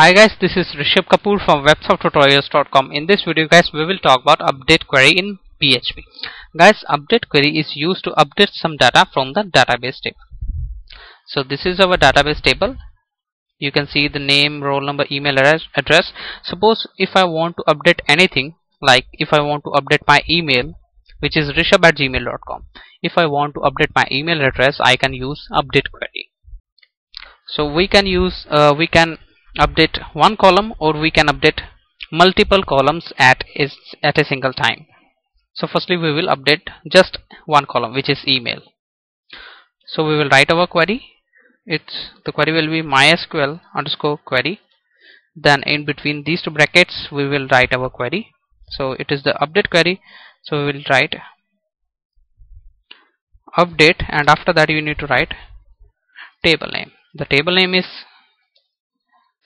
Hi guys, this is Rishabh Kapoor from websofttutorials.com. In this video guys, we will talk about update query in PHP. Guys, update query is used to update some data from the database table. So this is our database table. You can see the name, roll number, email address. Suppose if I want to update anything, like if I want to update my email, which is rishabh at gmail.com. If I want to update my email address, I can use update query. So we can use, uh, we can update one column or we can update multiple columns at is at a single time. So firstly we will update just one column which is email. So we will write our query. It's the query will be mysql underscore query. Then in between these two brackets we will write our query. So it is the update query. So we will write update and after that you need to write table name. The table name is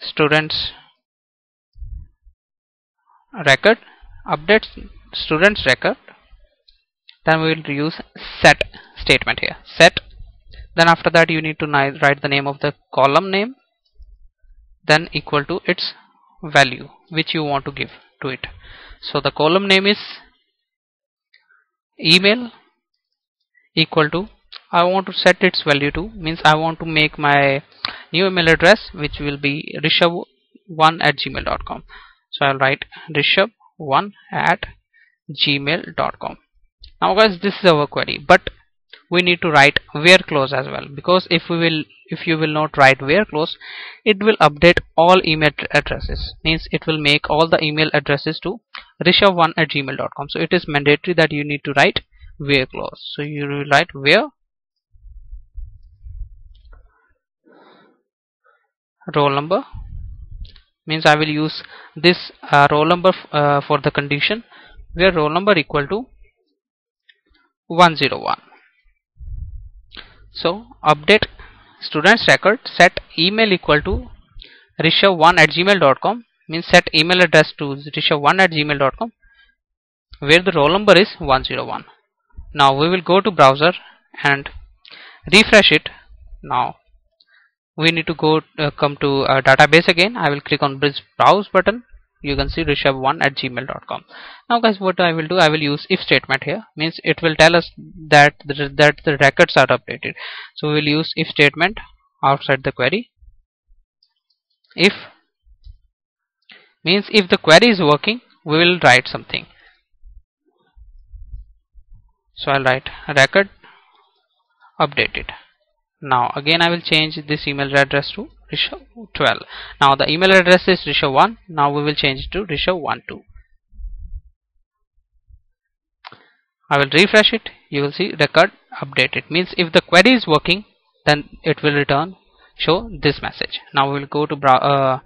students record. Update students record. Then we will use set statement here. Set. Then after that you need to write the name of the column name. Then equal to its value which you want to give to it. So the column name is email equal to I want to set its value to means I want to make my new email address which will be rishabh1 at gmail.com so I'll write rishabh1 at gmail.com now guys this is our query but we need to write where clause as well because if we will if you will not write where clause it will update all email addresses. Means it will make all the email addresses to rishabh1 at gmail.com so it is mandatory that you need to write where clause so you will write where roll number. Means I will use this uh, roll number uh, for the condition where roll number equal to 101 so update students record set email equal to rishabh1 at gmail.com means set email address to rishabh1 at gmail.com where the roll number is 101 now we will go to browser and refresh it. Now we need to go uh, come to a database again. I will click on browse button. You can see rishabh1 at gmail.com now guys what I will do I will use if statement here. Means it will tell us that the, that the records are updated. So we will use if statement outside the query. If means if the query is working we will write something. So I'll write record updated now again I will change this email address to rishabh12 now the email address is rishabh1 now we will change it to rishabh12 I will refresh it. You will see record updated. Means if the query is working then it will return show this message. Now we will go to uh,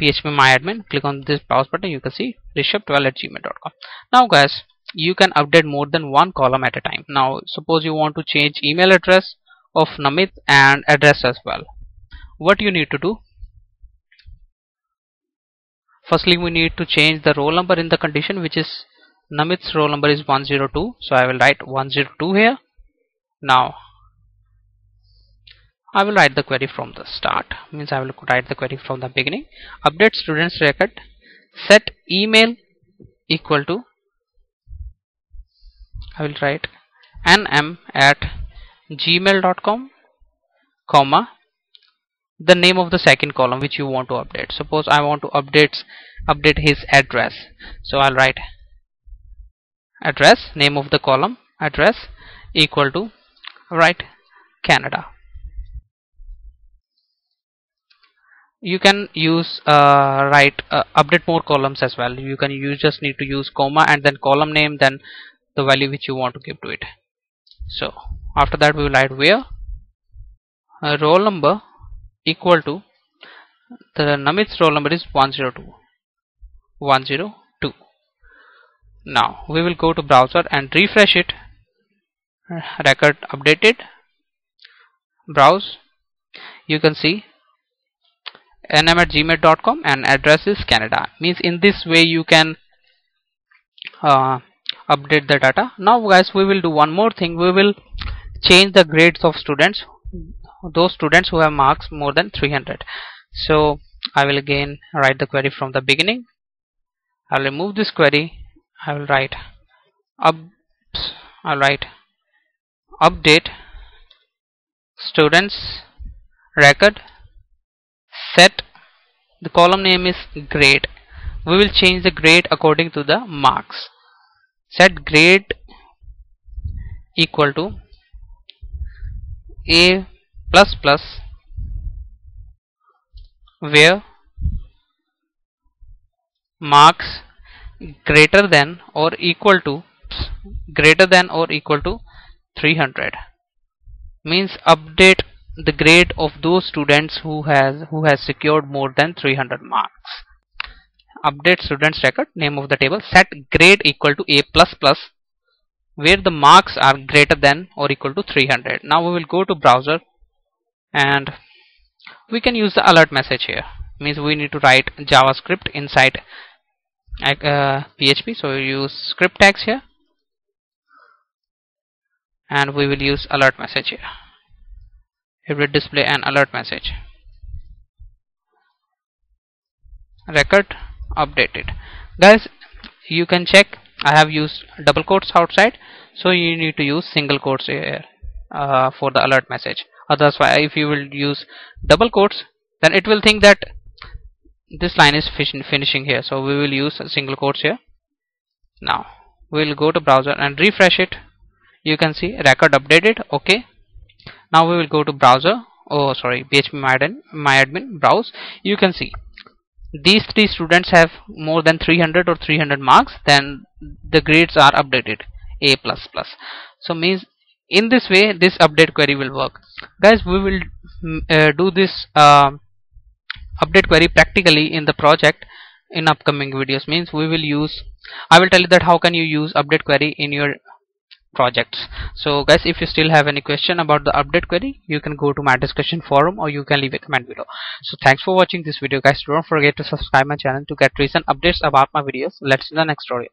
phpMyAdmin click on this browse button. You can see rishabh12 at gmail.com now guys you can update more than one column at a time. Now suppose you want to change email address of Namit and address as well. What you need to do? Firstly we need to change the roll number in the condition which is Namit's roll number is 102 so I will write 102 here. Now I will write the query from the start. Means I will write the query from the beginning. Update students record. Set email equal to I will write nm at gmail.com comma the name of the second column which you want to update. Suppose I want to update update his address. So I'll write address name of the column address equal to write Canada. You can use uh, write uh, update more columns as well. You can you just need to use comma and then column name then the value which you want to give to it. So after that we will write where? Uh, roll number equal to the Namit's roll number is 102 102 now we will go to browser and refresh it. Record updated. Browse. You can see nm at gmail.com and address is Canada. Means in this way you can uh, update the data. Now guys we will do one more thing. We will change the grades of students. Those students who have marks more than 300 so I will again write the query from the beginning. I'll remove this query. I will write up I'll write update students record. Set. The column name is grade. We will change the grade according to the marks. Set grade equal to a plus plus where marks greater than or equal to greater than or equal to 300 means update the grade of those students who has who has secured more than 300 marks. Update students record name of the table set grade equal to a plus plus where the marks are greater than or equal to 300 now we will go to browser and we can use the alert message here. Means we need to write javascript inside uh, php so we use script tags here. And we will use alert message here. It will display an alert message. Record updated. Guys you can check I have used double quotes outside so you need to use single quotes here uh, for the alert message. Otherwise if you will use double quotes then it will think that this line is finishing here. So we will use single quotes here. Now we will go to browser and refresh it. You can see record updated okay. Now we will go to browser. Oh sorry php myadmin browse. You can see these three students have more than 300 or 300 marks then the grades are updated a plus plus. So means in this way this update query will work. Guys we will mm, uh, do this uh, update query practically in the project in upcoming videos. Means we will use I will tell you that how can you use update query in your projects. So guys if you still have any question about the update query you can go to my discussion forum or you can leave a comment below. So thanks for watching this video guys. Don't forget to subscribe my channel to get recent updates about my videos. Let's see the next tutorial